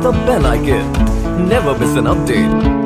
the bell icon. Never miss an update.